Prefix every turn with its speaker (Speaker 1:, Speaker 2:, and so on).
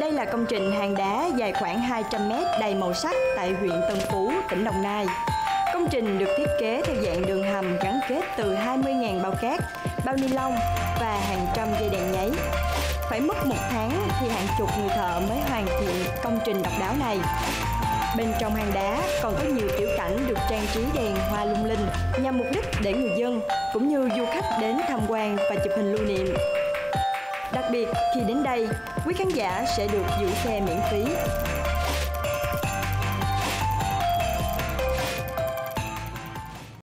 Speaker 1: Đây là công trình hang đá dài khoảng 200 mét đầy màu sắc tại huyện Tân Phú, tỉnh Đồng Nai. Công trình được thiết kế theo dạng đường hầm gắn kết từ 20.000 bao cát, bao ni lông và hàng trăm dây đèn nháy. Phải mất một tháng thì hàng chục người thợ mới hoàn thiện công trình độc đáo này. Bên trong hang đá còn có nhiều tiểu cảnh được trang trí đèn hoa lung linh nhằm mục đích để người dân cũng như du khách đến tham quan và chụp hình lưu niệm. Đặc biệt khi đến đây, quý khán giả sẽ được giữ xe miễn phí.